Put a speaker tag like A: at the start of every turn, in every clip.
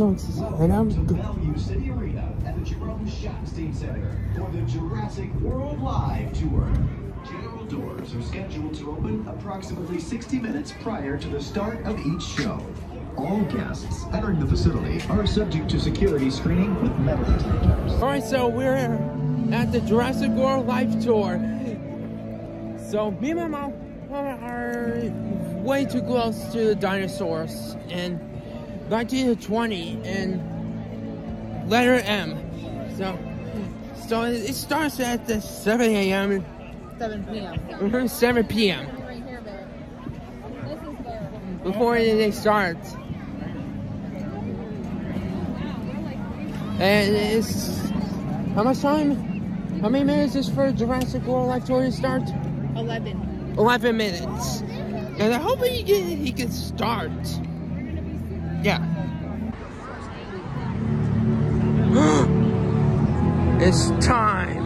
A: and so and I'm
B: Value City Arena at the Jerome Schottenstein Center for the Jurassic World Live Tour. General doors are scheduled to open approximately 60 minutes prior to the start of each show. All guests entering the facility are subject to security screening with metal detectors.
A: Alright, so we're at the Jurassic World Live Tour. So me and my mom are way too close to the dinosaurs in 1920 and letter M. So so it starts at the 7 a.m.
C: 7 p.m.
A: Mhm, 7 p.m.
C: Right here, babe. This is there.
A: before they start. And it's how much time? How many minutes is for Jurassic World Life Tour to start?
C: 11.
A: 11 minutes. And I hope he can, he can start. Yeah. it's time.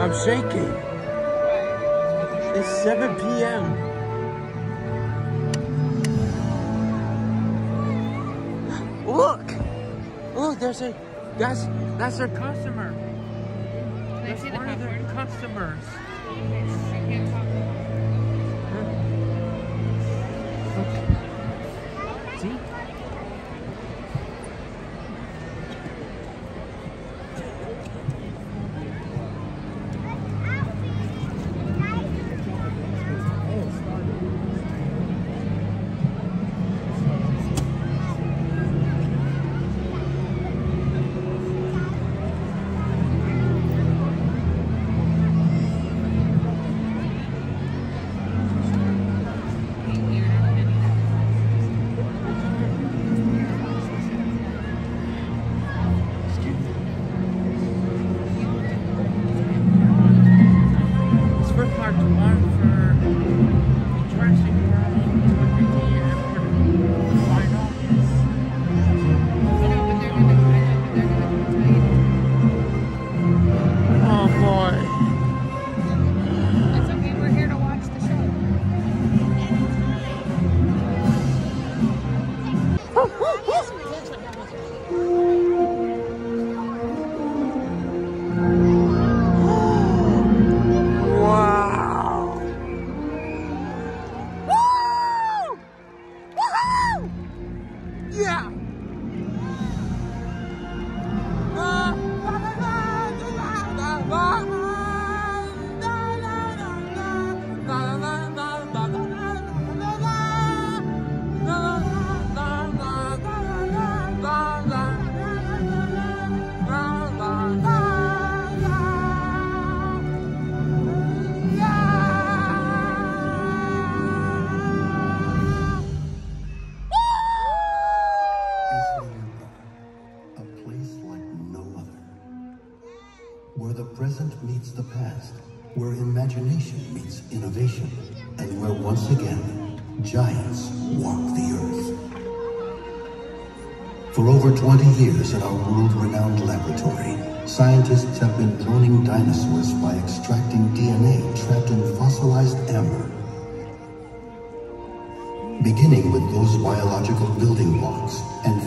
A: I'm shaking. It's 7 p.m. there's a that's that's their customer.
C: Can I see the
A: One of their customers.
D: A place like no other. Where the present meets the past, where imagination meets innovation, and where once again, giants walk the earth. For over 20 years in our world-renowned laboratory, scientists have been cloning dinosaurs by extracting DNA trapped in fossilized amber. beginning with those biological building blocks and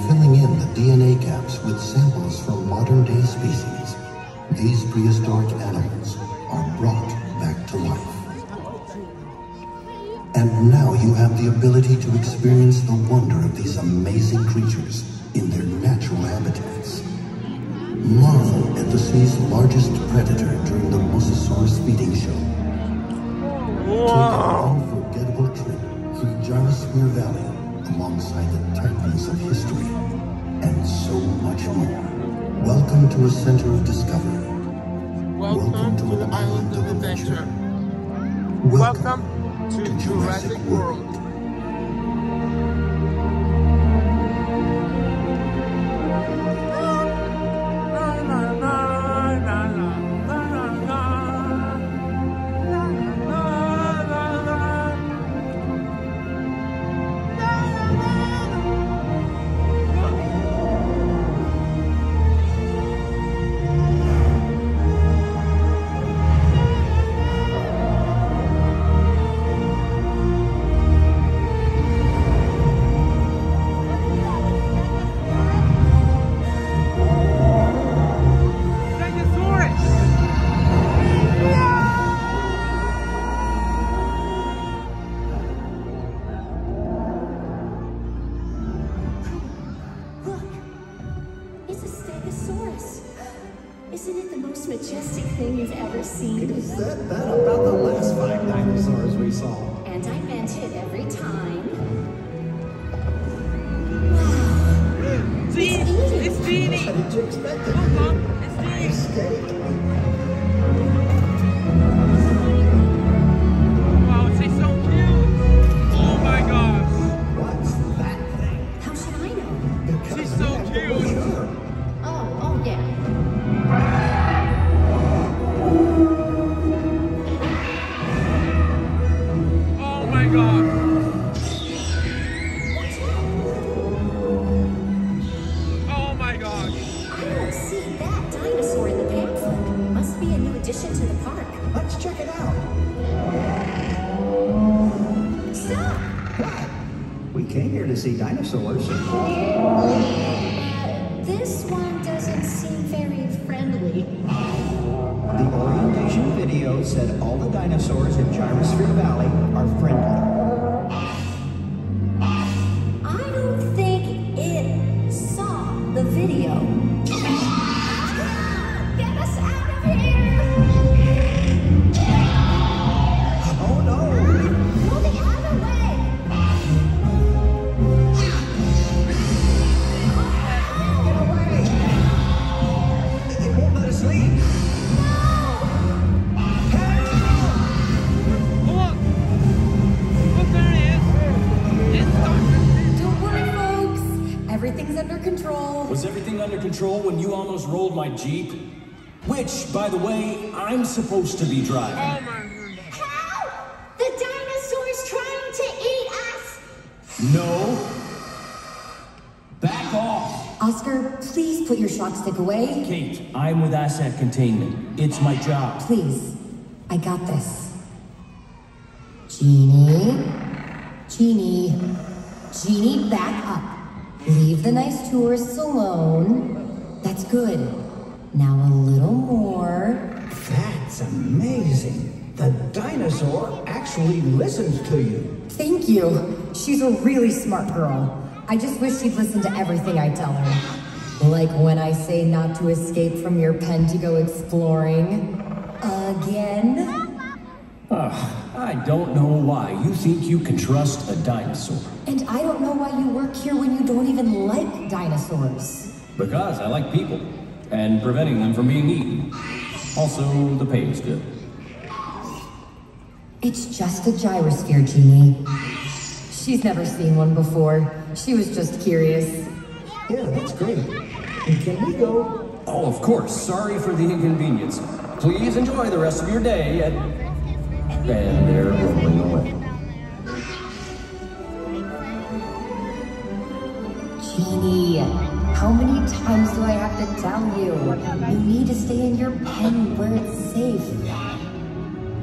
D: DNA gaps with samples from modern-day species. These prehistoric animals are brought back to life. And now you have the ability to experience the wonder of these amazing creatures in their natural habitats. Marvel at the sea's largest predator during the Mosasaurus feeding show. Take an unforgettable trip through
E: Gyrosphere Valley, alongside the titans of history, and so much more. Welcome to a center of discovery.
A: Welcome to the island of adventure. Welcome to Jurassic World.
F: Look,
G: almost rolled my Jeep? Which, by the way, I'm supposed to be driving.
A: Oh my
F: Help! The dinosaur's trying to eat us!
G: No. Back off.
H: Oscar, please put your shock stick away.
G: Kate, I'm with Asset Containment. It's my job.
H: Please. I got this.
I: To you.
H: Thank you. She's a really smart girl. I just wish she'd listen to everything I tell her. Like when I say not to escape from your pen to go exploring. Again?
G: Ugh, I don't know why you think you can trust a dinosaur.
H: And I don't know why you work here when you don't even like dinosaurs.
G: Because I like people and preventing them from being eaten. Also, the pay is good.
H: It's just a gyrosphere, Genie. She's never seen one before. She was just curious.
I: Yeah, that's great. And can we go?
G: Oh, of course. Sorry for the inconvenience. Please enjoy the rest of your day. And, and they're rolling away.
H: Genie, how many times do I have to tell you? You need to stay in your pen where it's safe.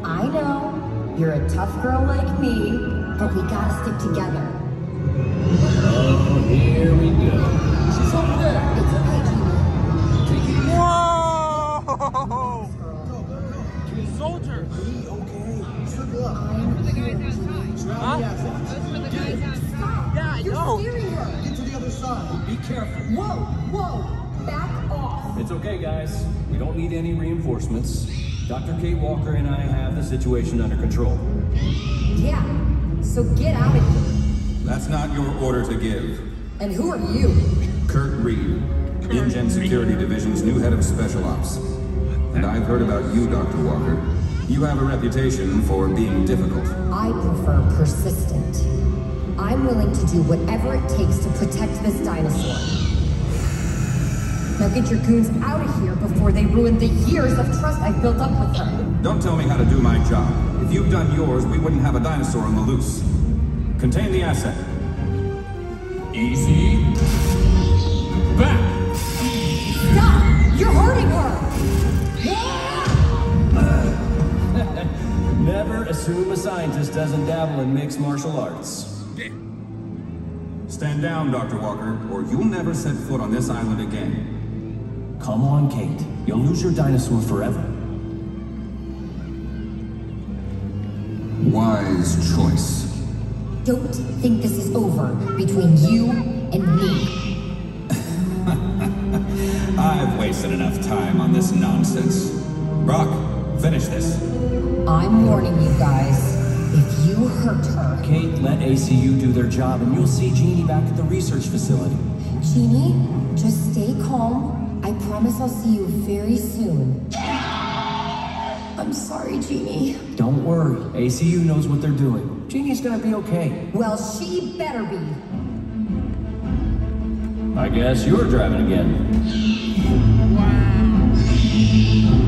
H: I know, you're a tough girl like me, but we gotta stick together.
G: Oh, here we go.
H: She's over there. It's okay, Genie.
A: Whoa! Soldier!
H: I'm
J: The guys outside.
A: Huh?
J: Those were the guys outside.
A: Yeah,
H: You're
A: know.
H: scaring her.
I: Get to the other side.
G: Be careful.
H: Whoa, whoa, back off.
G: It's okay, guys. We don't need any reinforcements. Dr. Kate Walker and I have the situation under control.
H: Yeah, So get out of here.
K: That's not your order to give.
H: And who are you?
K: Kurt Reed, InGen Security Division's new head of Special Ops. And I've heard about you, Dr. Walker. You have a reputation for being difficult.
H: I prefer persistent. I'm willing to do whatever it takes to protect this dinosaur. Now get your goons out of here before they ruin the years of trust I've built up with them.
K: Don't tell me how to do my job. If you've done yours, we wouldn't have a dinosaur on the loose. Contain the asset.
G: Easy. Back!
H: Stop! You're hurting her!
G: Never assume a scientist doesn't dabble in mixed martial arts.
K: Stand down, Dr. Walker, or you'll never set foot on this island again.
G: Come on, Kate. You'll lose your dinosaur forever.
K: Wise choice.
H: Don't think this is over between you and me.
K: I've wasted enough time on this nonsense. Brock, finish this.
H: I'm warning you guys. If you hurt her,
G: Kate, let ACU do their job and you'll see Jeannie back at the research facility.
H: Jeannie, just stay calm. I promise I'll see you very soon. I'm sorry, Jeannie.
G: Don't worry. ACU knows what they're doing. Jeannie's gonna be okay.
H: Well, she better be.
G: I guess you're driving again. All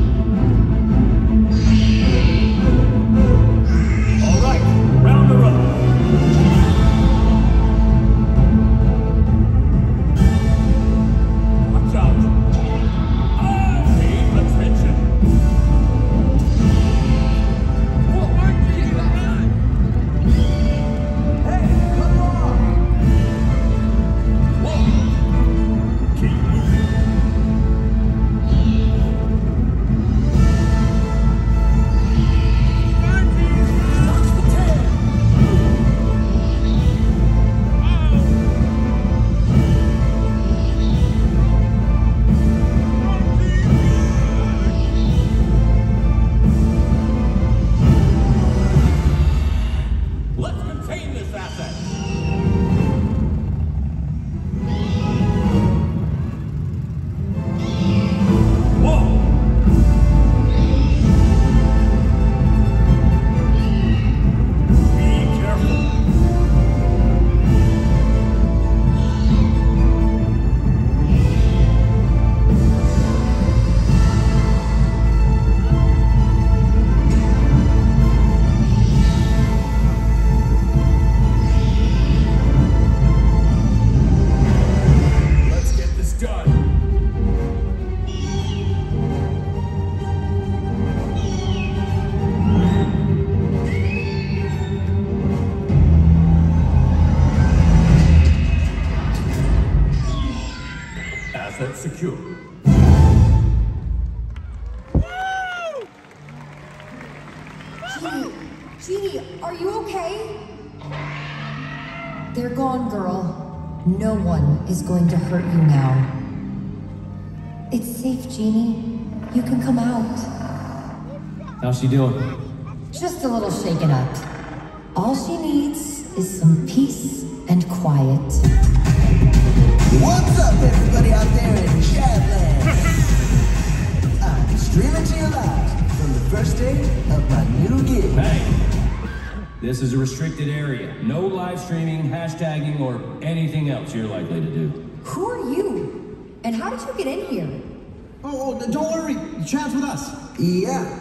G: How's she doing?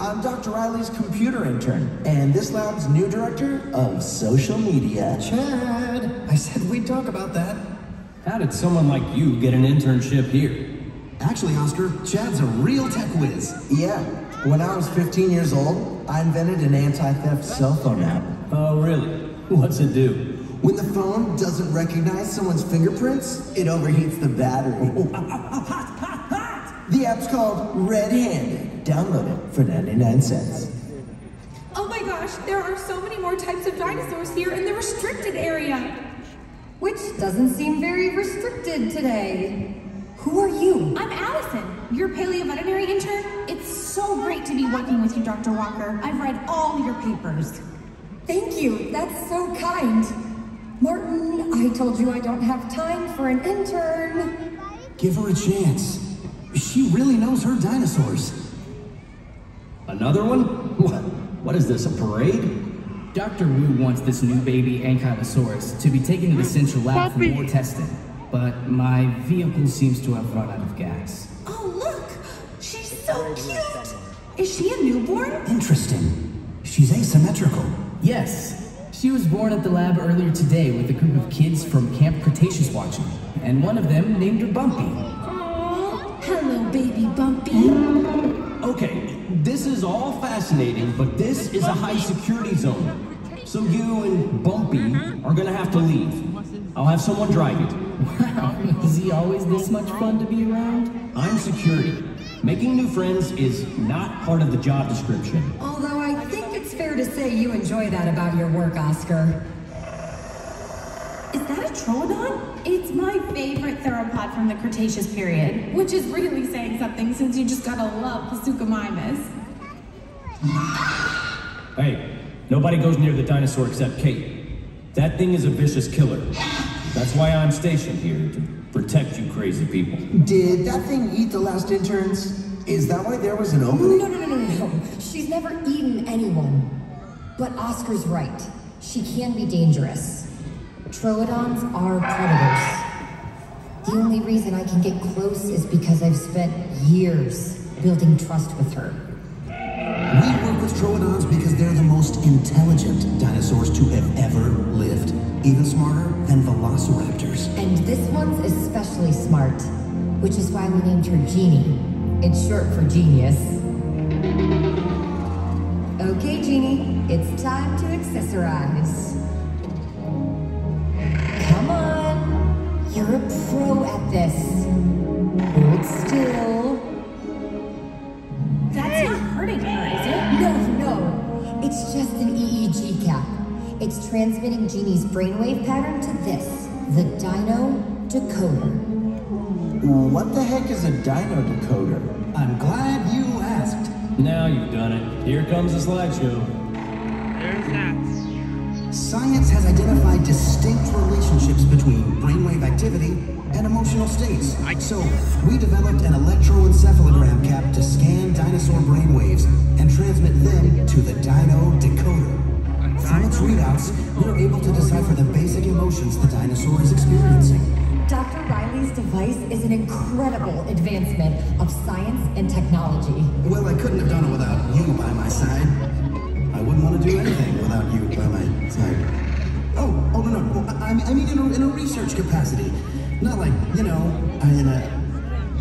B: I'm Dr. Riley's computer intern, and this lab's new director of social media.
I: Chad, I said we'd talk about that.
G: How did someone like you get an internship here?
I: Actually, Oscar, Chad's a real tech whiz.
B: Yeah, when I was 15 years old, I invented an anti-theft cell phone app.
G: Oh, really? What's it do?
B: When the phone doesn't recognize someone's fingerprints, it overheats the battery. the app's called Red Handed. Download it for 99 cents.
J: Oh my gosh, there are so many more types of dinosaurs here in the restricted area.
H: Which doesn't seem very restricted today. Who are you?
J: I'm Allison, your paleoveterinary intern. It's so great to be working with you, Dr. Walker. I've read all your papers.
H: Thank you. That's so kind. Martin, I told you I don't have time for an intern.
B: Give her a chance. She really knows her dinosaurs.
G: Another one? What, what is this, a parade?
L: Dr. Wu wants this new baby Ankylosaurus to be taken to the central lab for more testing, but my vehicle seems to have run out of gas.
J: Oh, look! She's so cute! Is she a newborn?
B: Interesting. She's asymmetrical.
L: Yes, she was born at the lab earlier today with a group of kids from Camp Cretaceous watching, and one of them named her Bumpy.
J: Hello, baby Bumpy.
G: Okay, this is all fascinating, but this is a high security zone. So you and Bumpy are gonna have to leave. I'll have someone drive you.
L: Wow, is he always this much fun to be around?
G: I'm security. Making new friends is not part of the job description.
H: Although I think it's fair to say you enjoy that about your work, Oscar.
J: Is that a Troodon? It's my favorite theropod from the Cretaceous period, which is really saying something since you just gotta love the Suchomimus.
G: Hey, nobody goes near the dinosaur except Kate. That thing is a vicious killer. That's why I'm stationed here, to protect you crazy people.
B: Did that thing eat the last interns? Is that why there was an opening?
H: No, no, no, no, no. She's never eaten anyone. But Oscar's right. She can be dangerous. Troodons are predators. The only reason I can get close is because I've spent years building trust with her.
B: We work with Troodons because they're the most intelligent dinosaurs to have ever lived. Even smarter than velociraptors.
H: And this one's especially smart, which is why we named her Genie. It's short for genius. Okay, Genie, it's time to accessorize. You're a pro at this. Hold still.
J: That's not hurting her, is it?
H: No, no, it's just an EEG cap. It's transmitting Genie's brainwave pattern to this, the Dino Decoder.
I: What the heck is a dino decoder?
B: I'm glad you asked.
G: Now you've done it. Here comes the slideshow.
A: There's that.
B: Science has identified distinct relationships between brainwave activity and emotional states. So, we developed an electroencephalogram cap to scan dinosaur brainwaves and transmit them to the Dino Decoder. From its readouts, we are able to decipher the basic emotions the dinosaur is experiencing.
H: Dr. Riley's device is an incredible advancement of science and technology.
B: Well, I couldn't have done it without you by my side. I wouldn't want to do anything without you by my side. Oh, oh no, no, I, I mean in a, in a research capacity. Not like, you know, in a...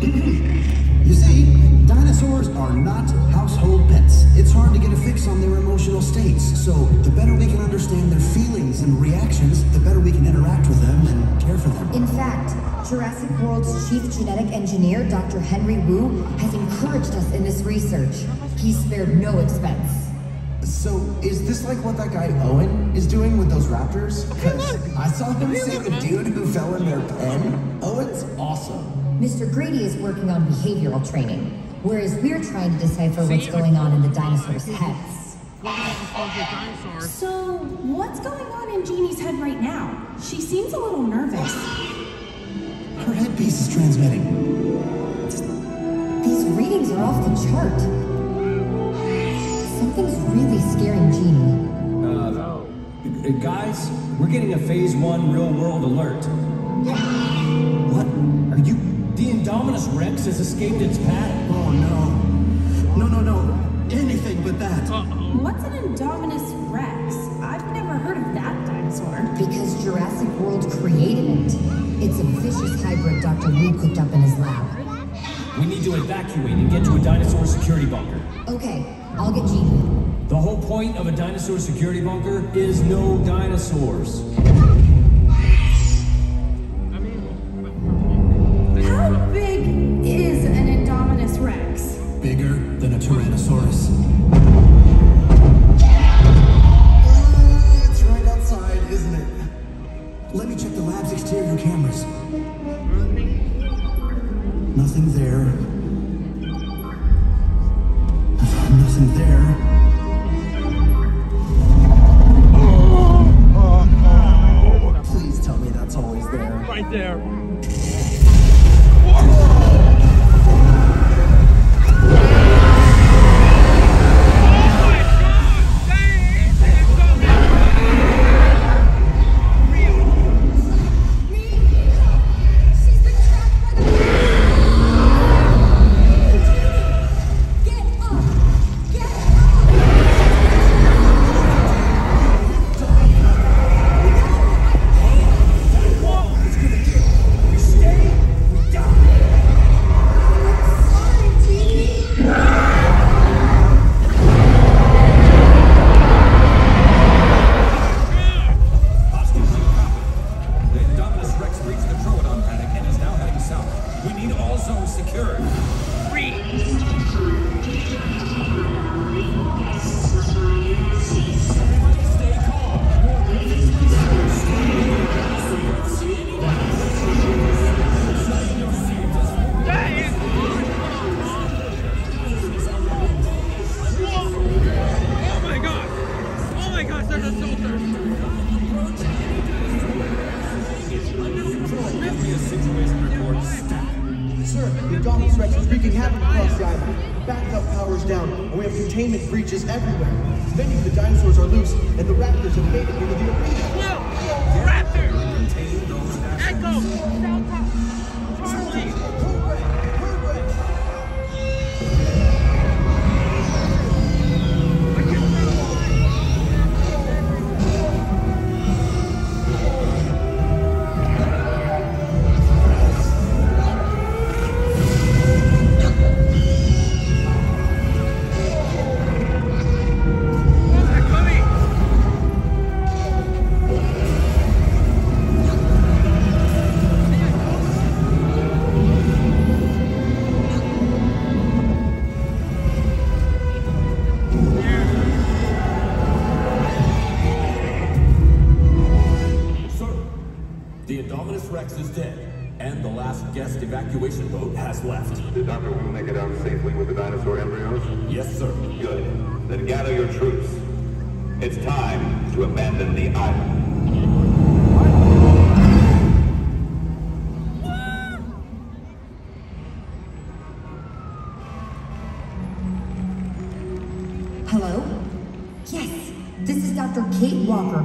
B: you see, dinosaurs are not household pets. It's hard to get a fix on their emotional states. So, the better we can understand their feelings and reactions, the better we can interact with them and care for them.
H: In fact, Jurassic World's chief genetic engineer, Dr. Henry Wu, has encouraged us in this research. He spared no expense.
B: So, is this like what that guy Owen is doing with those raptors? 'Cause I saw him save a dude who fell in their pen. Owen's awesome.
H: Mr. Grady is working on behavioral training, whereas we're trying to decipher what's going on in the dinosaurs' heads.
J: So, what's going on in Jeannie's head right now? She seems a little nervous.
B: Her headpiece is transmitting.
H: These readings are off the chart. Something's really scaring Jeannie.
G: Uh, guys, we're getting a phase one real world alert. What? Are you? The Indominus Rex has escaped its path.
B: Oh no. No, no, no. Anything but that.
J: What's an Indominus Rex? I've never heard of that dinosaur.
H: Because Jurassic World created it. It's a vicious hybrid Dr. Wu cooked up in his lab.
G: We need to evacuate and get to a dinosaur security bunker.
H: Okay, I'll get Jeannie.
G: The whole point of a dinosaur security bunker is no dinosaurs.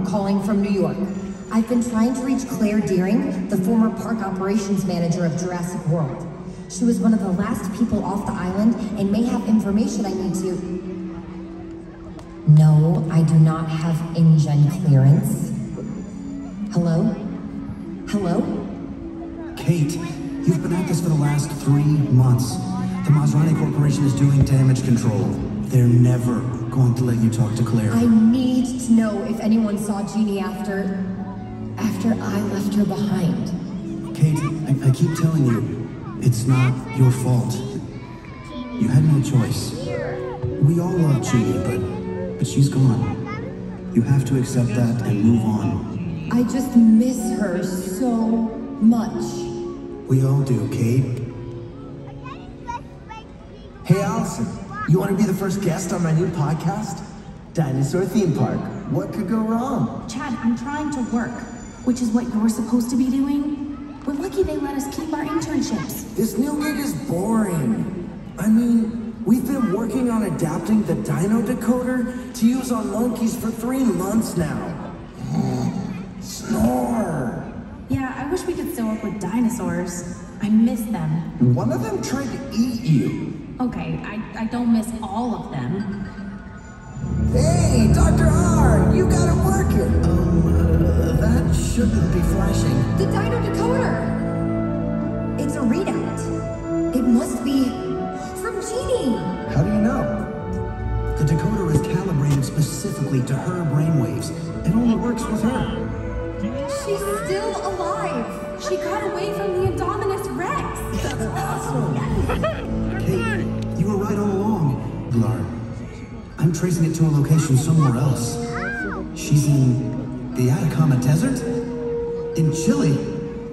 H: Calling from New York. I've been trying to reach Claire Dearing, the former park operations manager of Jurassic World. She was one of the last people off the island and may have information I need to. No, I do not have InGen clearance. Hello? Hello?
B: Kate, you've been at this for the last three months. The Masrani Corporation is doing damage control. They're never going to let you talk to Claire.
H: I need to know if anyone saw Jeannie after. after I left her behind.
B: Kate, I, I keep telling you, it's not your fault. You had no choice. We all love Jeannie, but but she's gone. You have to accept that and move on.
H: I just miss her so much.
B: We all do, Kate.
M: Hey, Allison, you want to be the first guest on my new podcast? Dinosaur Theme Park. What could go wrong?
J: Chad, I'm trying to work, which is what you're supposed to be doing. We're lucky they let us keep our internships.
M: This new gig is boring. I mean, we've been working on adapting the Dino Decoder to use on monkeys for three months now. Snore.
J: Yeah, I wish we could still work with dinosaurs. I miss them.
M: One of them tried to eat you.
J: Okay, I, I don't miss all of them.
M: Hey, Dr. R, you got it working. Um, uh, that shouldn't be flashing.
H: The Dino Decoder! It's a readout. It must be from Jeannie.
M: How do you know?
B: The decoder is calibrated specifically to her brainwaves. It only works with her.
H: She's still alive. She got away from the Indominus Rex.
M: That's awesome.
B: I'm tracing it to a location somewhere else. She's in the Atacama Desert? In Chile?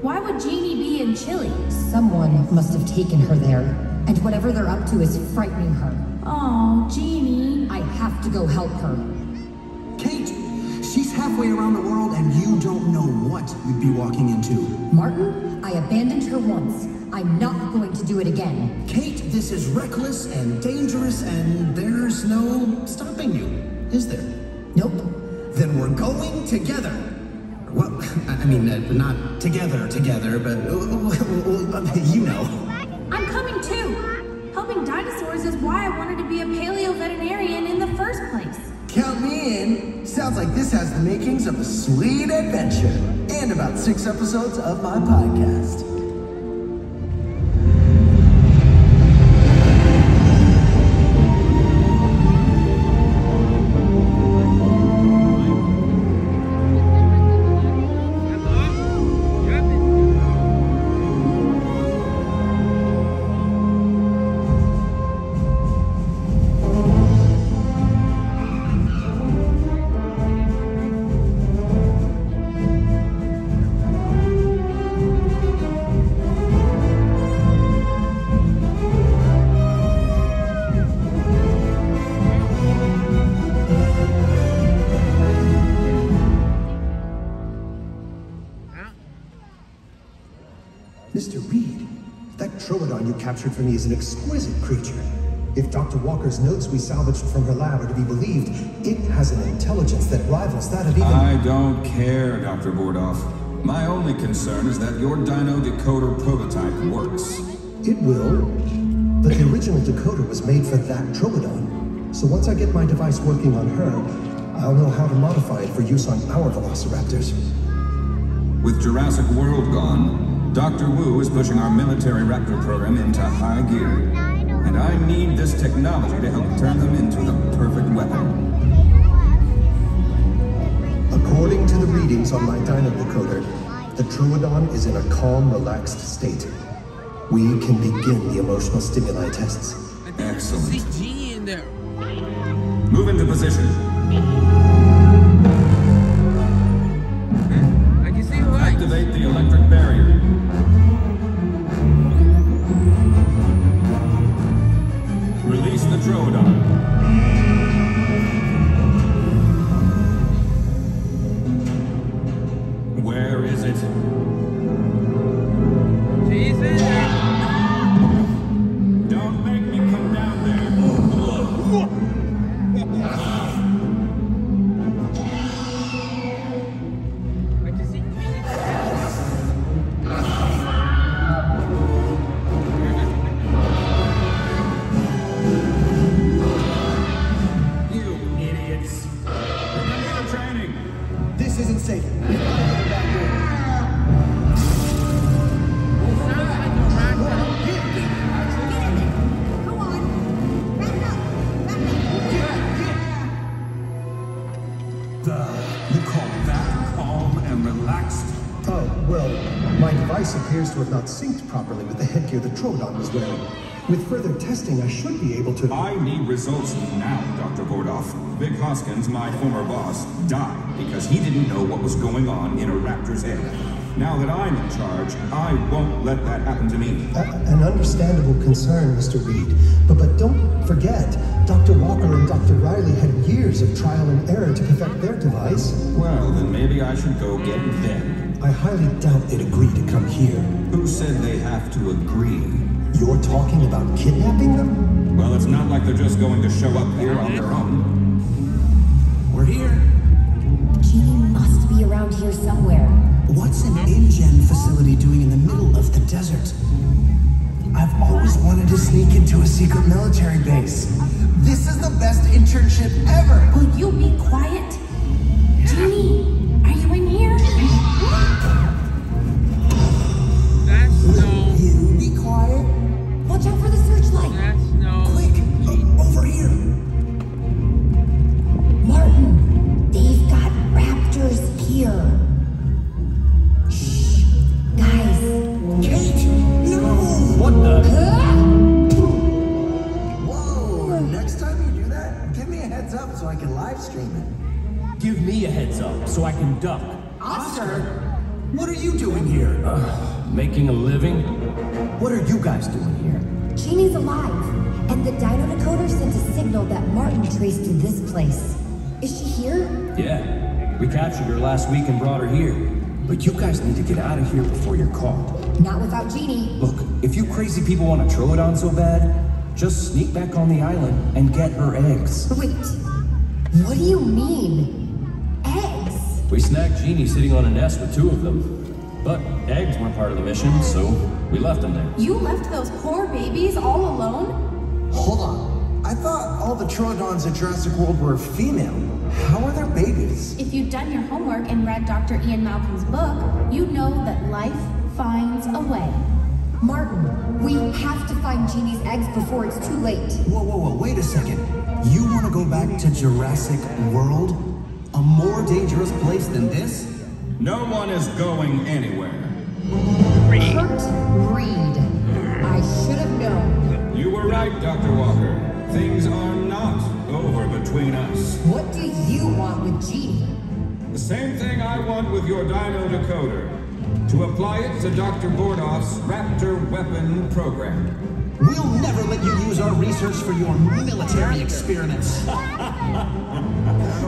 J: Why would Jeannie be in Chile?
H: Someone must have taken her there, and whatever they're up to is frightening her.
J: Oh, Jeannie.
H: I have to go help her.
M: Kate,
B: She's halfway around the world and you don't know what you'd be walking into.
H: Martin, I abandoned her once. I'm not going to do it again.
B: Kate, this is reckless and dangerous and there's no stopping you, is there?
H: Nope.
B: Then we're going together. Well, I mean, uh, not together, together, but uh, you know.
J: I'm coming too. Helping dinosaurs is why I wanted to be a paleo veterinarian in the first place.
M: Count me in. Sounds like this has the makings of a sweet adventure. And about six episodes of my podcast.
D: Captured for me is an exquisite creature. If Dr. Walker's notes we salvaged from her lab are to be believed, it has an intelligence that rivals that of even...
K: I don't care, Dr. Bordoff. My only concern is that your Dino Decoder prototype works.
D: It will, but the original decoder was made for that Troodon. So once I get my device working on her, I'll know how to modify it for use on our Velociraptors.
K: With Jurassic World gone, Dr. Wu is pushing our military raptor program into high gear. And I need this technology to help turn them into the perfect weapon.
D: According to the readings on my Dino decoder, the Troodon is in a calm, relaxed state. We can begin the emotional stimuli tests.
K: Excellent.
A: CG in there.
K: Move into position. Activate the electric barrier. Release the Troodon.
D: Testing, I should be able to...
K: I need results now, Dr. Bordoff. Vic Hoskins, my former boss, died because he didn't know what was going on in a raptor's head. Now that I'm in charge, I won't let that happen to me.
D: A- an understandable concern, Mr. Reed. But, but don't forget, Dr. Walker and Dr. Riley had years of trial and error to perfect their device.
K: Well, then maybe I should go get them.
D: I highly doubt they'd agree to come here.
K: Who said they have to agree?
D: You're talking about kidnapping them?
K: Well, it's not like they're just going to show up here on their own.
B: We're here.
H: Genie must be around here somewhere.
B: What's an InGen facility doing in the middle of the desert? I've always wanted to sneak into a secret military base. This is the best internship ever.
J: Will you be quiet? Genie,
H: place. Is she here?
G: Yeah. We captured her last week and brought her here. But you guys need to get out of here before you're caught.
H: Not without Genie.
G: Look, if you crazy people want a Troodon so bad, just sneak back on the island and get her eggs.
H: Wait, what do you mean? Eggs?
G: We snagged Genie sitting on a nest with two of them. But eggs weren't part of the mission, so we left them there.
J: You left those poor babies all alone?
B: Hold on. I thought all the Troodons at Jurassic World were female. How are their babies?
J: If you'd done your homework and read Dr. Ian Malcolm's book, you'd know that life finds a way.
H: Martin, we have to find Genie's eggs before it's too late.
B: Whoa, whoa, whoa, wait a second. You want to go back to Jurassic World? A more dangerous place than this?
K: No one is going anywhere.
H: Kurt Reed. I should have known.
K: You were right, Dr. Walker. Things are not over between us.
H: What do you want with Genie?
K: The same thing I want with your Dino Decoder. To apply it to Dr. Bordoff's Raptor weapon program.
B: We'll never let you use our research for your military experiments.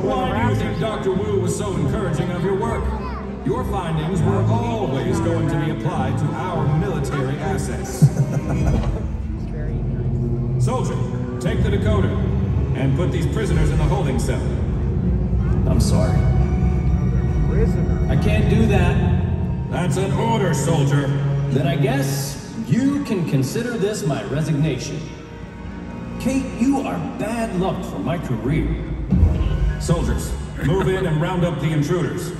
K: Why do you think Dr. Wu was so encouraging of your work? Your findings were always going to be applied to our military assets. Soldier, take the decoder and put these prisoners in the holding cell.
G: I'm sorry. I can't do that.
K: That's an order, soldier.
G: Then I guess you can consider this my resignation. Kate, you are bad luck for my career.
K: Soldiers, move in and round up the intruders.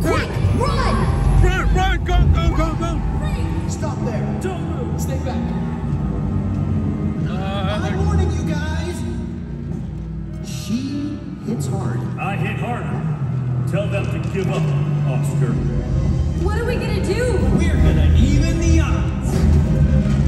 H: Quick, run!
A: Run, run, go, go, go, go!
M: Stop there!
L: Don't move! Stay back!
B: I'm warning you guys! She hits hard.
C: I hit harder. Tell them to give up, Oscar.
J: What are we gonna do?
G: We're gonna even the odds.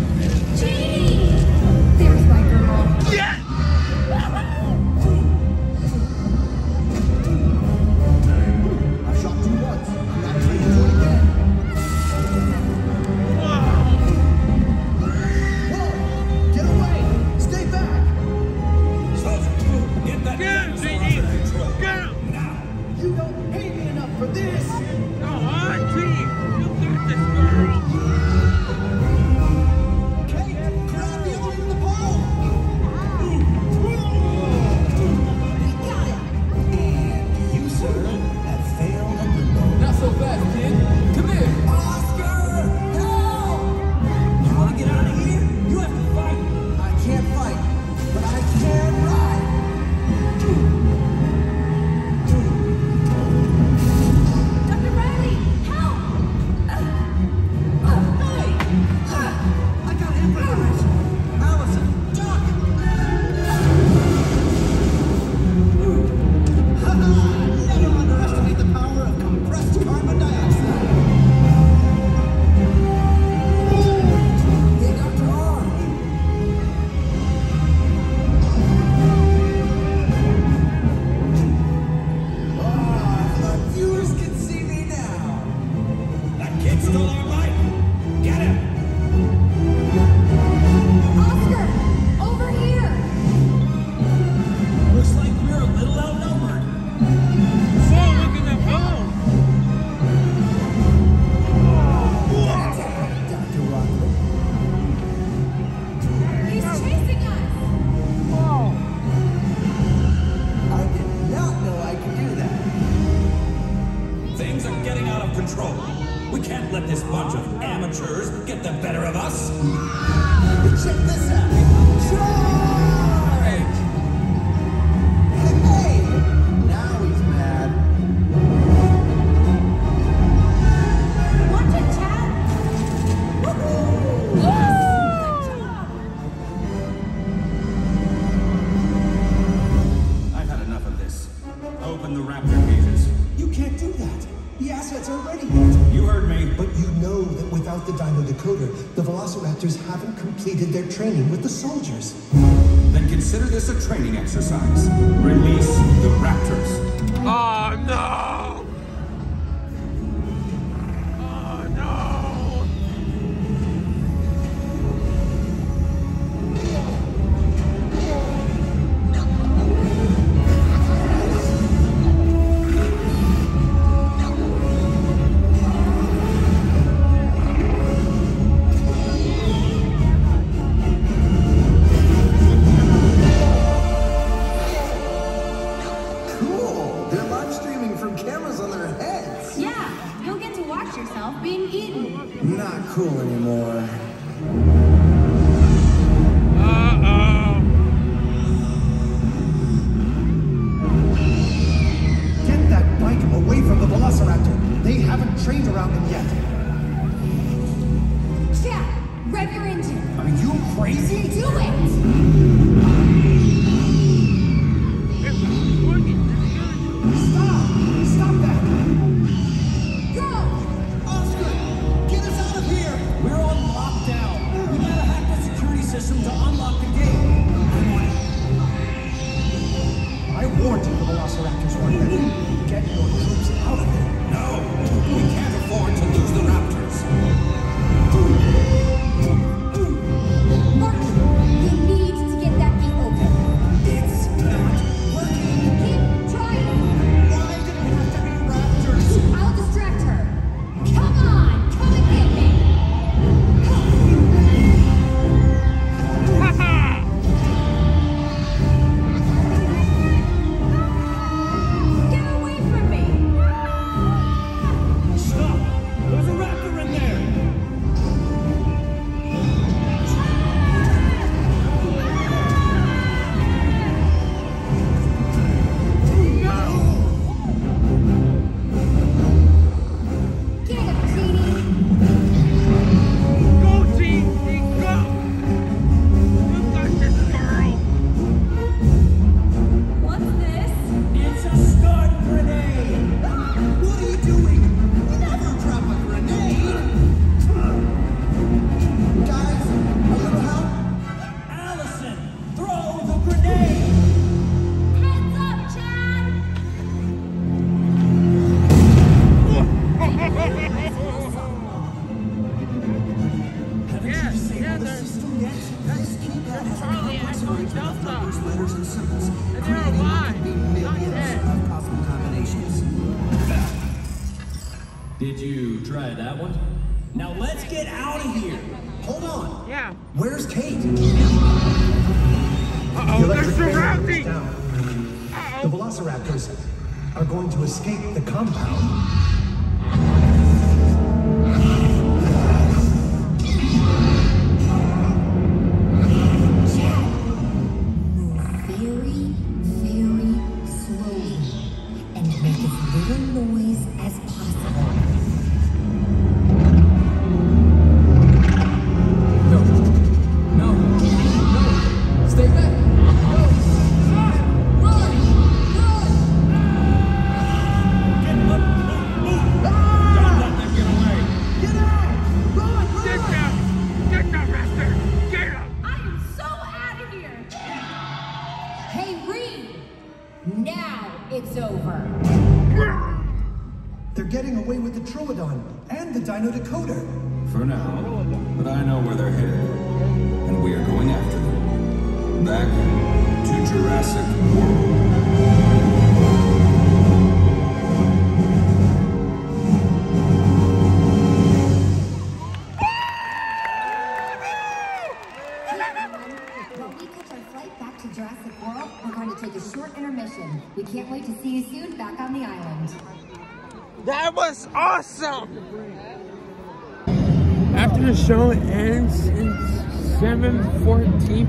B: The
D: assets are.
K: You heard me.
D: But you know that without the Dino Decoder, the Velociraptors haven't completed their training with the soldiers.
K: Then consider this a training exercise. Release the raptors.
A: Oh, no!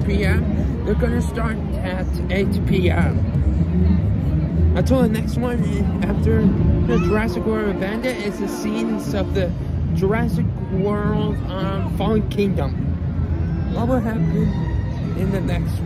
A: p.m. They're gonna start at 8 p.m. Until the next one after the Jurassic World Vendetta is the scenes of the Jurassic World um, Fallen Kingdom. What will happen in the next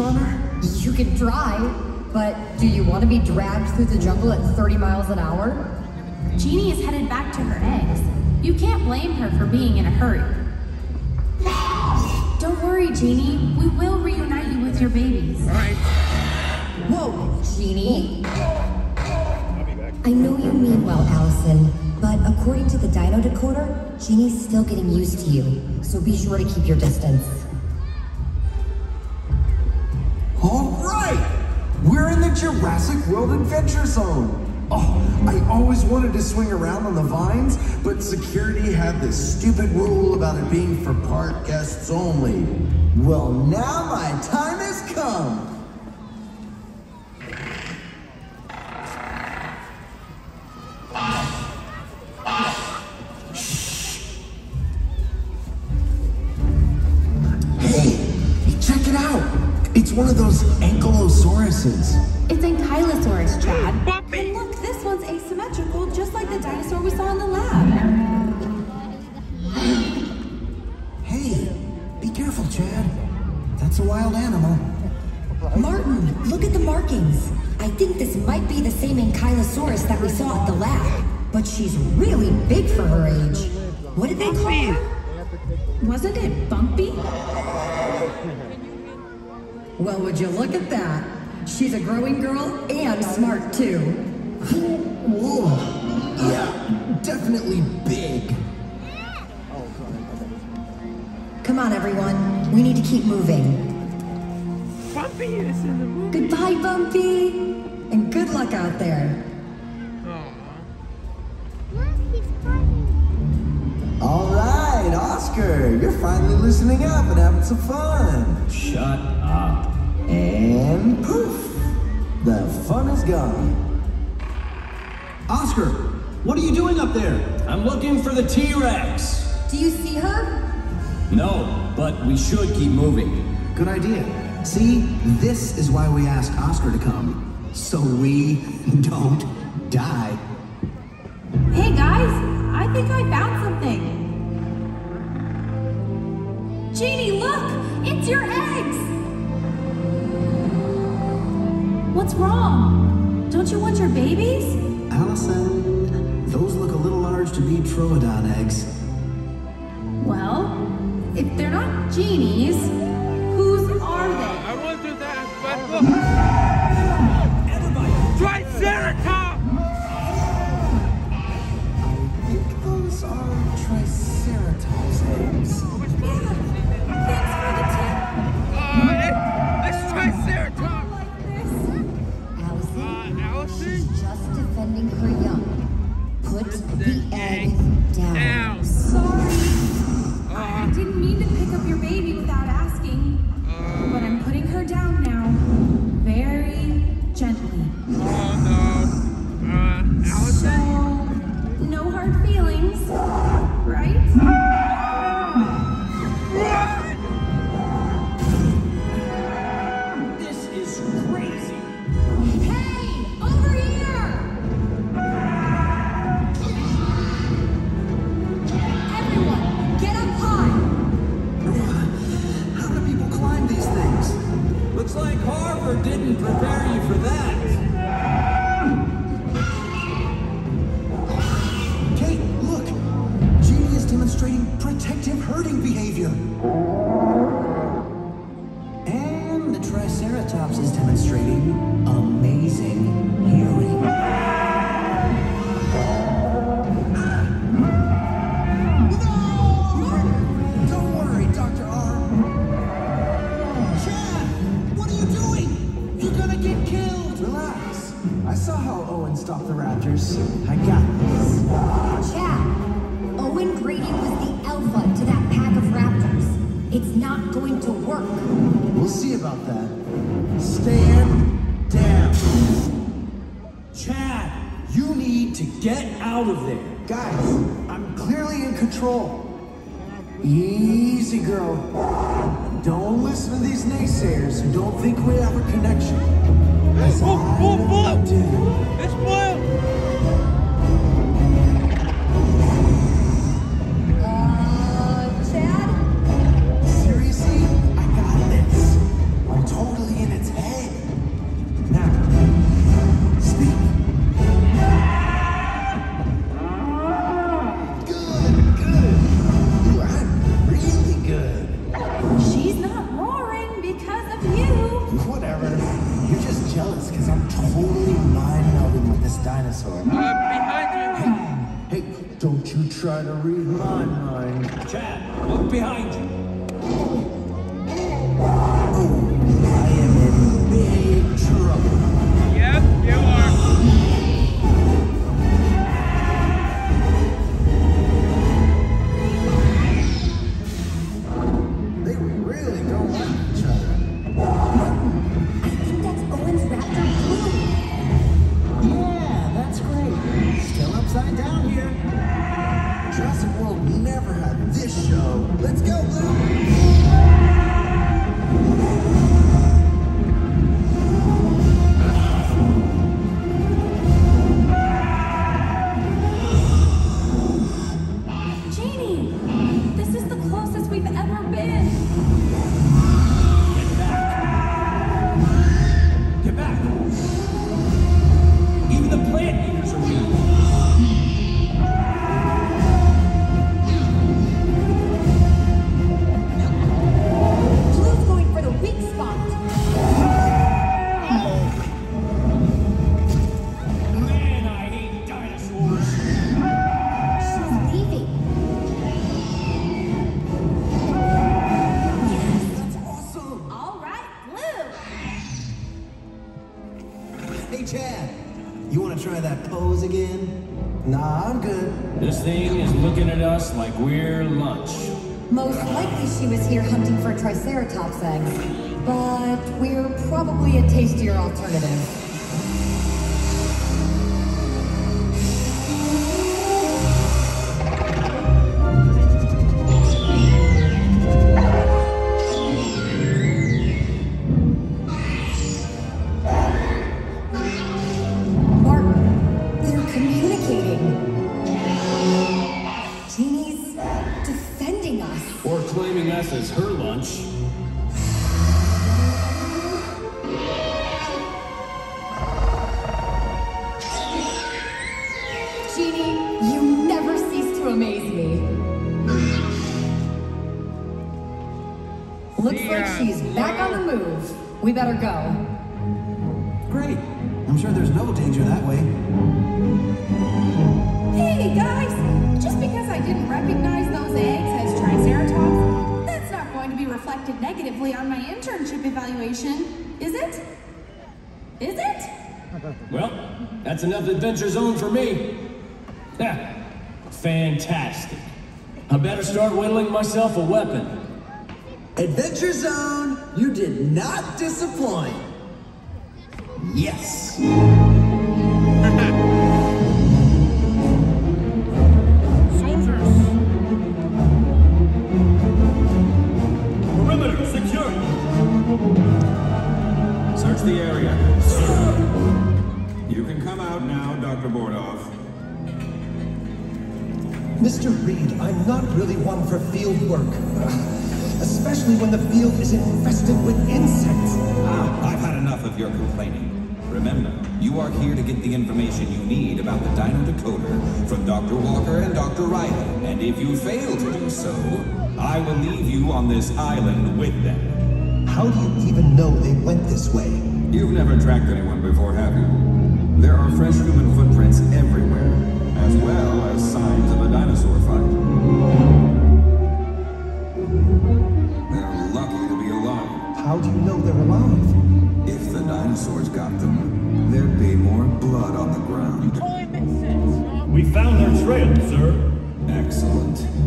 B: on?
H: You can try, but do you want to be dragged through the jungle at 30 miles an hour?
J: Jeannie is headed back to her eggs. You can't blame her for being in a hurry. Don't worry, Jeannie. We will reunite you with your babies.
A: Right.
H: Whoa, Jeannie. I know you mean well, Allison, but according to the Dino Decoder, Jeannie's still getting used to you, so be sure to keep your distance.
B: Jurassic World Adventure Zone. Oh, I always wanted to swing around on the vines, but security had this stupid rule about it being for park guests only. Well, now my time
H: markings. I think this might be the same Ankylosaurus that we saw at the lab, but she's really big for her age. What did they call her?
J: Wasn't it Bumpy?
H: Well, would you look at that? She's a growing girl and smart too.
B: Whoa. Yeah, definitely big.
H: Come on, everyone. We need to keep moving.
A: Bumpy is in the movie.
H: Goodbye, Bumpy. And good luck out there.
B: All right, Oscar, you're finally loosening up and having some fun.
G: Shut up.
B: And poof, the fun is gone.
I: Oscar, what are you doing up there?
G: I'm looking for the T-Rex.
H: Do you see her?
G: No, but we should keep moving.
B: Good idea. See, this is why we asked Oscar to come. So we don't die.
J: Hey, guys, I think I found something. Jeannie, look! It's your eggs! What's wrong? Don't you want your babies?
B: Allison, those look a little large to be Troodon eggs.
J: Well, if they're not Jeannie's,
H: defending her young. Put the egg down. She was here hunting for triceratops eggs. yourself a
G: weapon.
D: Especially when the field is infested with insects.
K: Ah, I've had enough of your complaining. Remember, you are here to get the information you need about the Dino Decoder from Dr. Walker and Dr. Riley. And if you fail to do so, I will leave you on this island with them.
D: How do you even know they went this way?
K: You've never tracked anyone before, have you? There are fresh human footprints everywhere, as well as signs of a dinosaur fight.
D: do you know they're alive?
K: If the dinosaurs got them, there'd be more blood on the ground.
C: We found their trail, sir.
K: Excellent.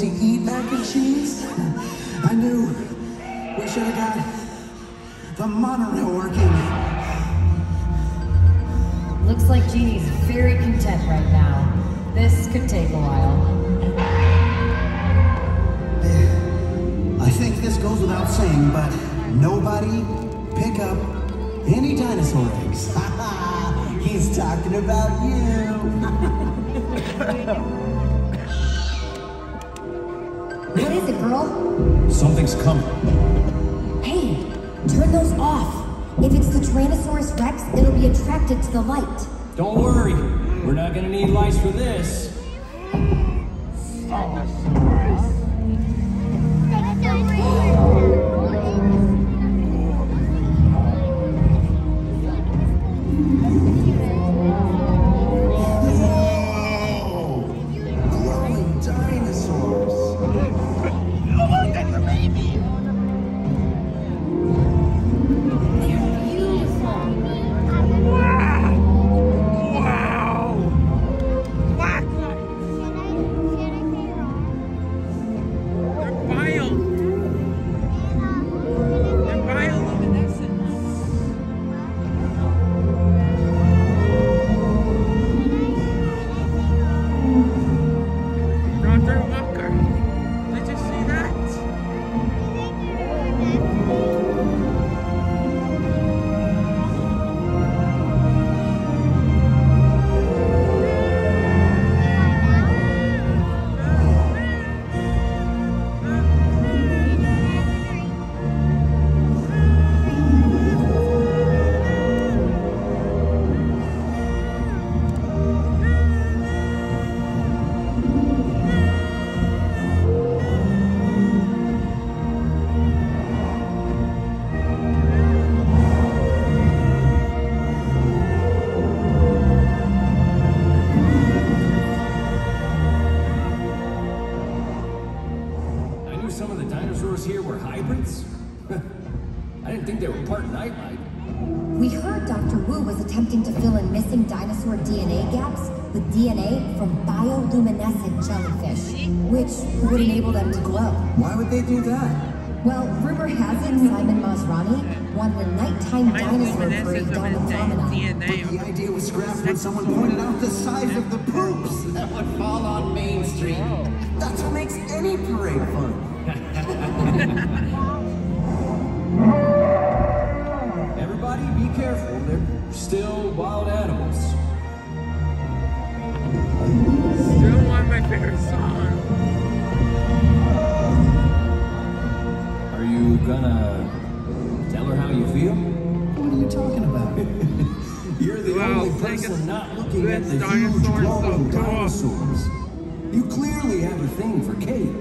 B: To eat mac and cheese?
H: If it's the Tyrannosaurus Rex, it'll be attracted to the light.
G: Don't worry. We're not gonna need lights for this.
B: Glowing
H: would
B: they do that?
H: Well, rumor has it Simon Masrani won the nighttime dinosaur parade down the promenade.
B: But the idea was scrapped when someone pointed out the size of
G: the only person not looking at the huge glowing dinosaurs. You clearly have a thing for Kate.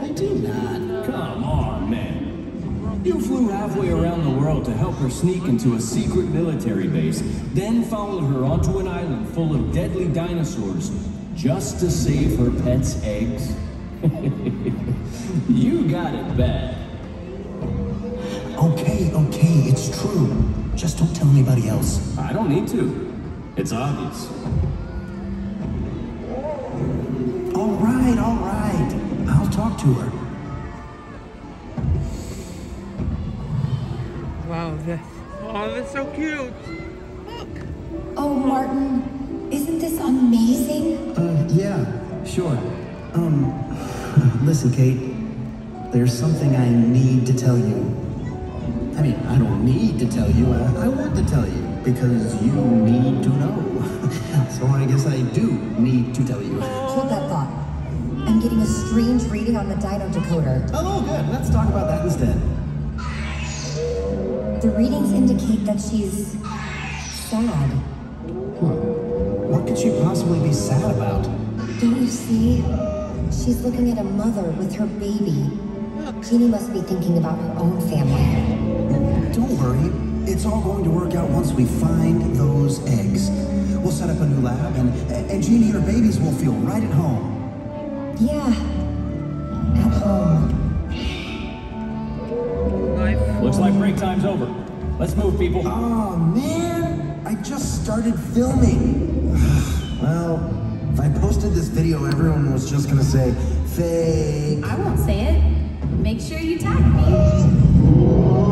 B: I do not.
G: Come on, man. You flew halfway around the world to help her sneak into a secret military base, then followed her onto an island full of deadly dinosaurs just to save her pet's eggs? you got it bad.
B: Okay, okay, it's true. Just don't tell anybody else.
G: I don't need to. It's obvious.
B: All right, all right. I'll talk to her.
A: Wow, this, oh, that's so cute. Look.
H: Oh, Martin, isn't this amazing?
B: Uh, yeah, sure. Um, listen, Kate. There's something I need to tell you. I mean, I don't need to tell you. I, I want to tell you because you need to know. so I guess I do need to tell you.
H: Hold that thought. I'm getting a strange reading on the dino decoder.
B: Oh, good. Let's talk about that instead.
H: The readings indicate that she's sad.
B: What could she possibly be sad about?
H: Don't you see? She's looking at a mother with her baby. Jeannie must be thinking about her own family.
B: Don't worry. It's all going to work out once we find those eggs. We'll set up a new lab, and, and Jeannie and her babies will feel right at home.
H: Yeah. At home.
G: Looks like break time's over. Let's move, people.
B: Oh, man. I just started filming. well, if I posted this video, everyone was just gonna say, fake.
J: I won't say it. Make sure you tag me.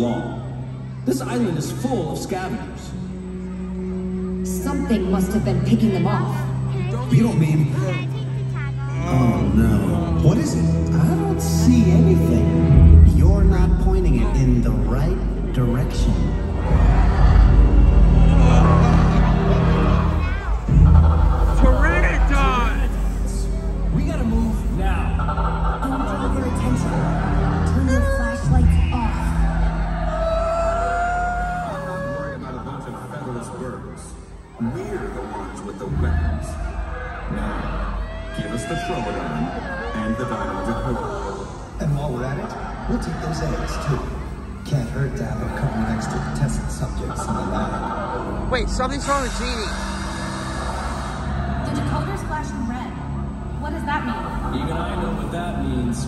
G: Long? This island is full of scavengers.
H: Something must have been picking them off.
B: You don't mean.
A: Wait, something's wrong with Jeannie.
J: The decoder's flashing red. What does that mean?
G: Even I know what that means.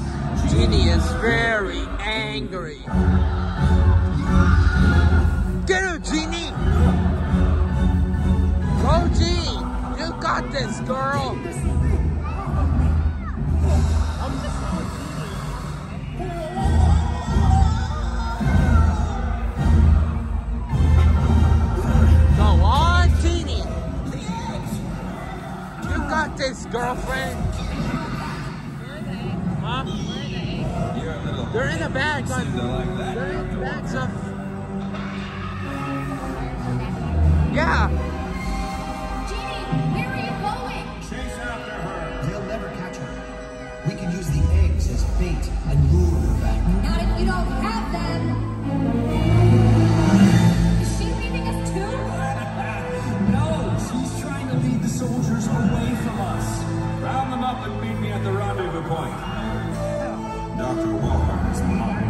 A: Jeannie is very angry. Get her, Jeannie! Go, Jeannie! You got this, girl! Girlfriend! Huh? They're in the bags. On, they're in the bags of. Yeah.
K: Point. Dr. Walker is mine.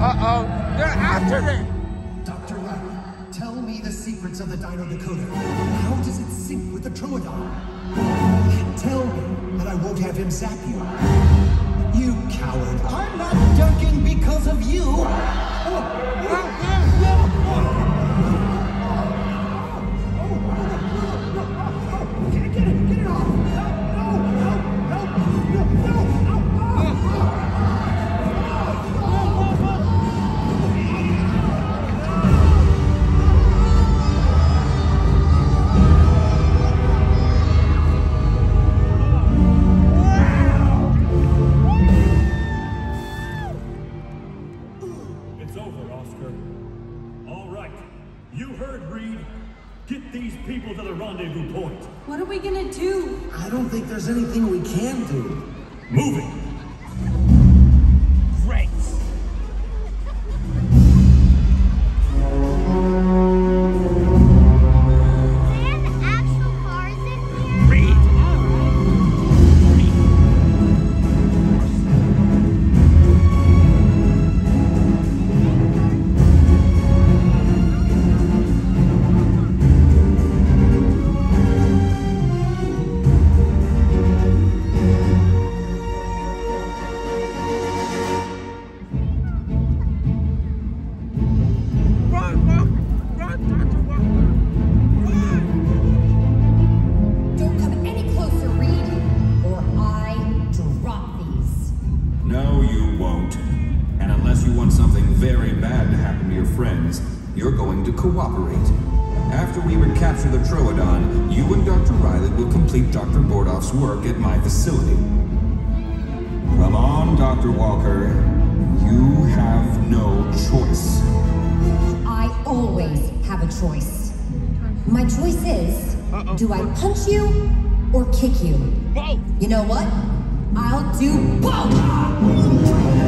A: Uh oh. They're after them.
D: Dr. Wright, tell me the secrets of the Dino Decoder. How does it sync with the Troodon? Tell me, that I won't have him zap you. You coward.
B: I'm not ducking because of you.
K: Work at my facility. Come on, Dr. Walker. You have no choice.
H: I always have a choice. My choice is, uh -oh. do I punch you or kick you? Both. You know what? I'll do both!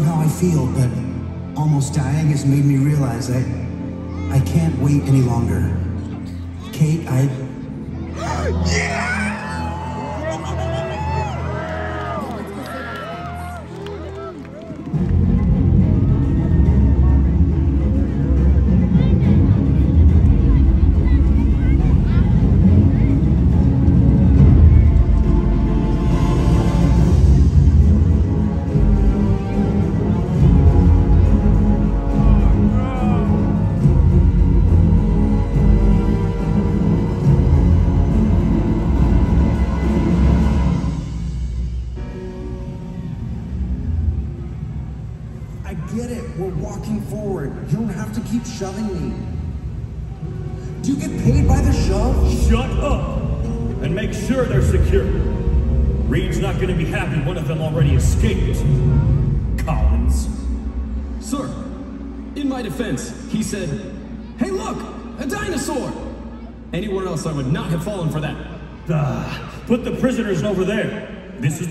B: you how I feel, but almost dying has made me realize I, I can't wait any longer. Kate, I...
N: yeah!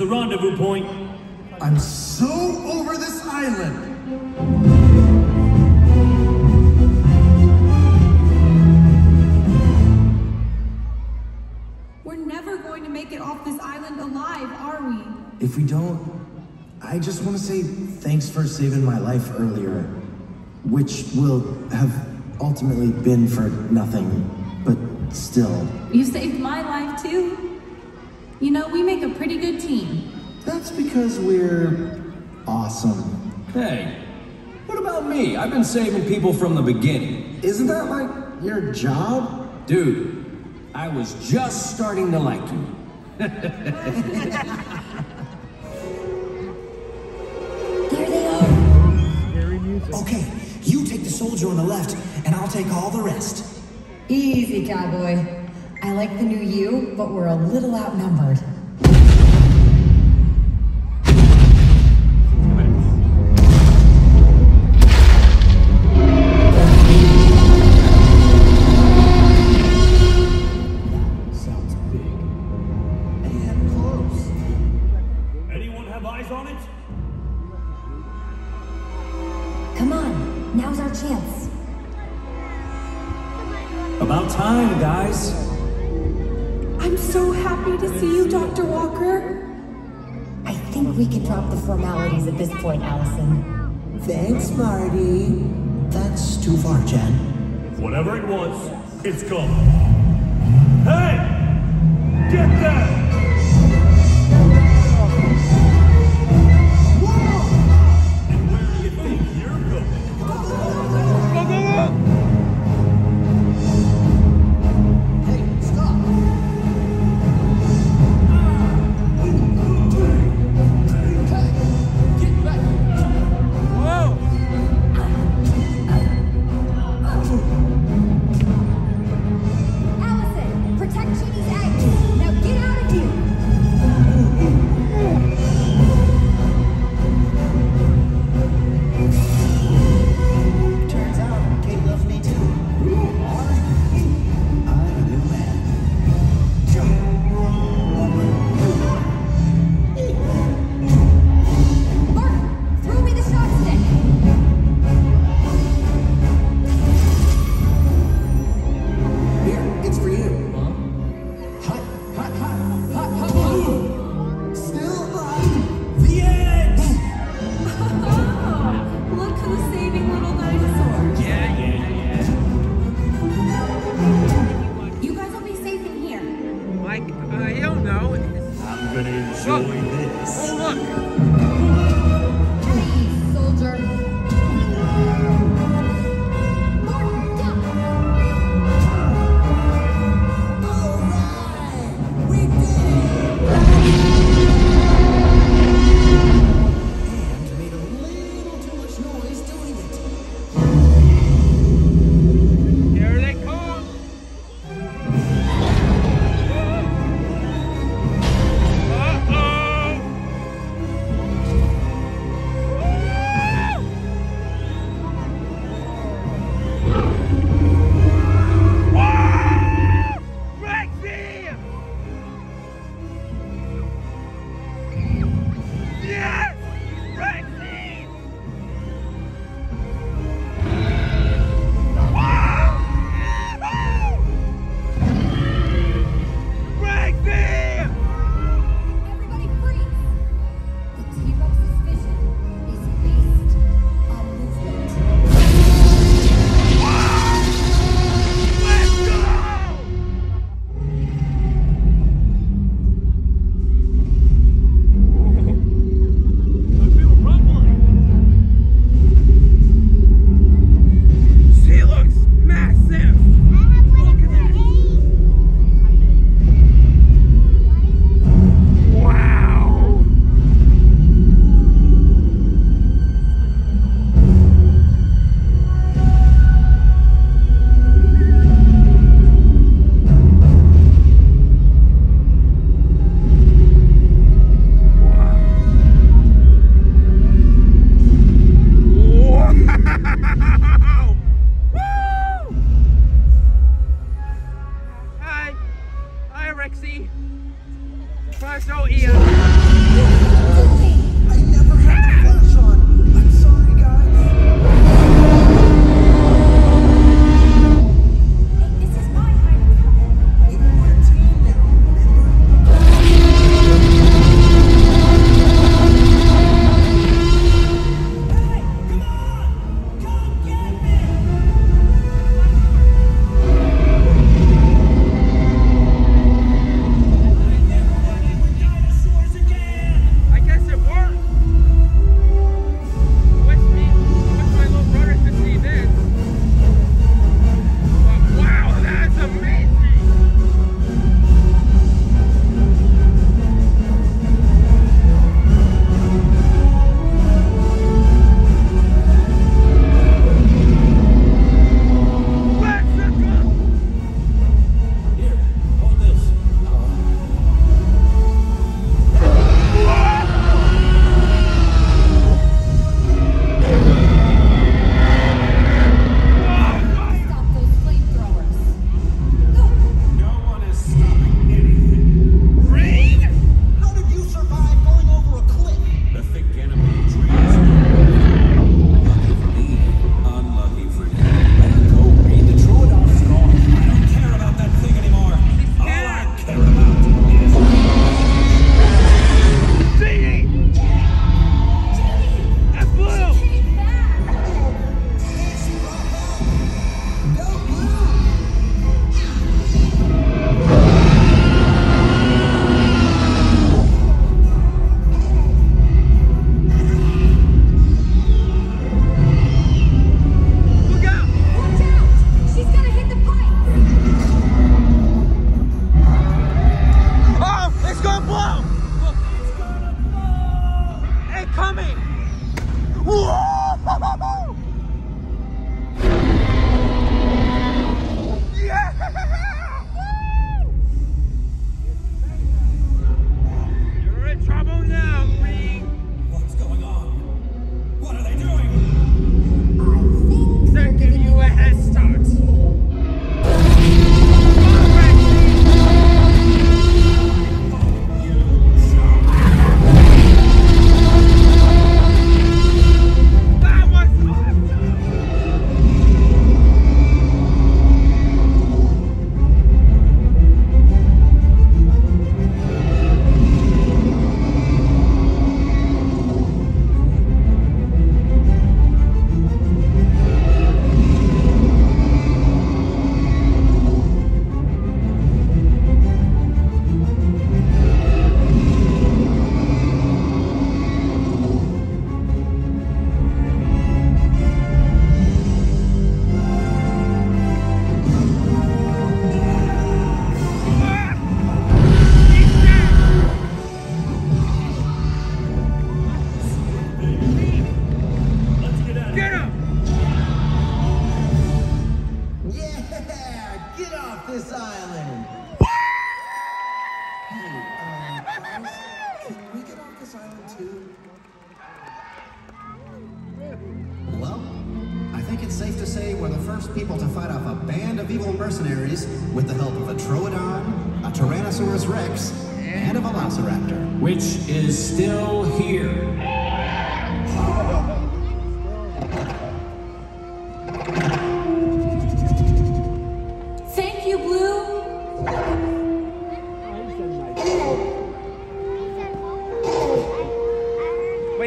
N: rendezvous point.
B: I'm so over this island.
J: We're never going to make it off this island alive, are we?
B: If we don't, I just want to say thanks for saving my life earlier, which will have ultimately been for nothing, but still.
J: You saved my life too. You know, we make a pretty good team.
B: That's because we're awesome.
G: Hey, what about me? I've been saving people from the beginning.
B: Isn't that like your job?
G: Dude, I was just starting to like you.
H: There they are.
B: Okay, you take the soldier on the left, and I'll take all the rest.
H: Easy, cowboy. I like the new you, but we're a little outnumbered.
G: Sounds big.
B: And close.
C: Anyone have eyes on it?
H: Come on, now's our chance.
G: About time, guys.
J: I'm so happy to see you, Dr. Walker.
H: I think we can drop the formalities at this point, Allison.
B: Thanks, Marty. That's too far, Jen.
C: Whatever it was, it's gone. Hey! Get there!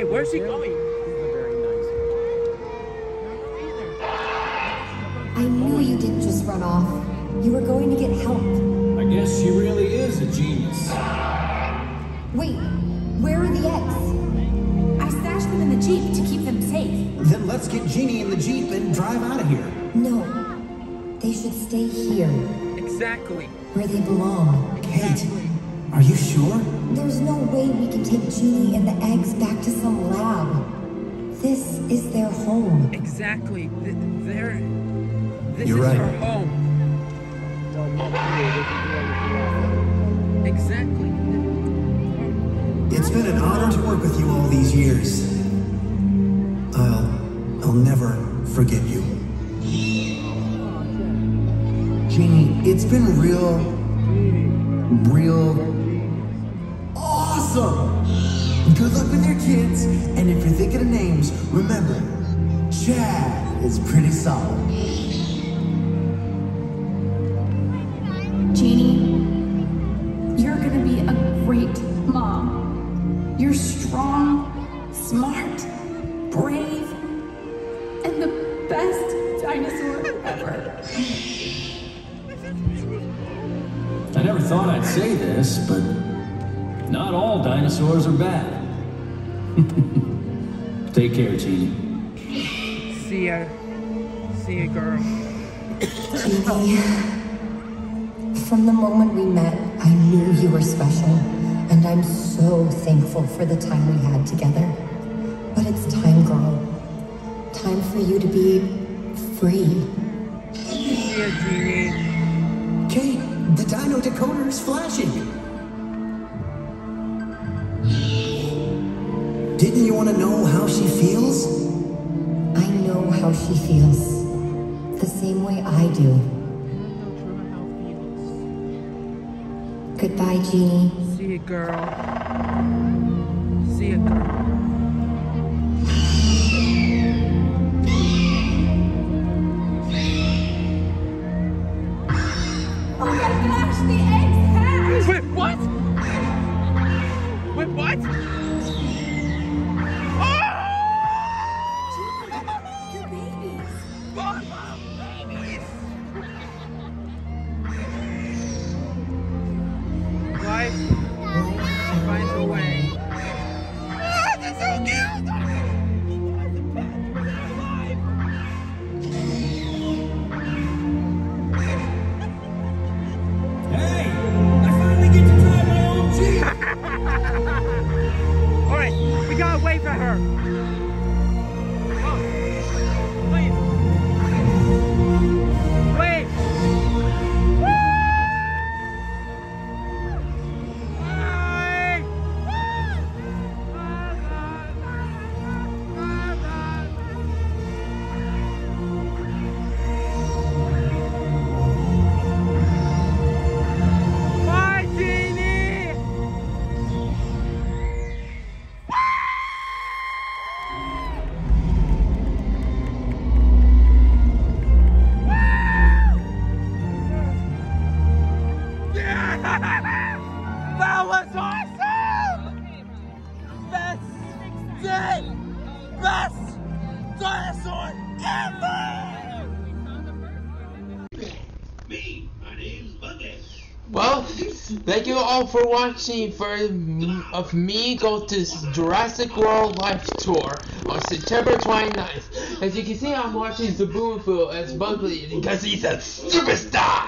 A: Wait, where's he going?
H: I knew you didn't just run off. You were going to get help.
G: I guess she really is a genius.
H: Wait, where are the eggs?
J: I stashed them in the Jeep to keep them safe.
I: Then let's get Jeannie in the Jeep and drive out of here.
H: No, they should stay here,
A: Exactly.
H: where they belong.
I: Kate, are you sure?
H: There's no way we can take Jeannie and the eggs back to some lab. This is their home.
A: Exactly. Th- They're. This
I: You're
A: is
I: right.
A: her home. Exactly.
B: It's been an honor to work with you all these years. I'll, I'll never forget you. Jeannie, it's been real, real is pretty solid.
J: Jeannie, you're gonna be a great mom. You're strong, smart, brave, and the best dinosaur ever.
G: I never thought I'd say this, but not all dinosaurs are bad. Take care, Jeannie.
H: From the moment we met, I knew you were special, and I'm so thankful for the time we had together. But it's time, girl. Time for you to be free.
A: See ya, Jeannie.
B: Kate, the Dino decoder is flashing. Didn't you want to know how she feels?
H: I know how she feels.
A: See ya, girl. For watching for of me go to Jurassic World Live Tour on September 29th. As you can see, I'm watching Zaboomfu as Bugley because he's a superstar.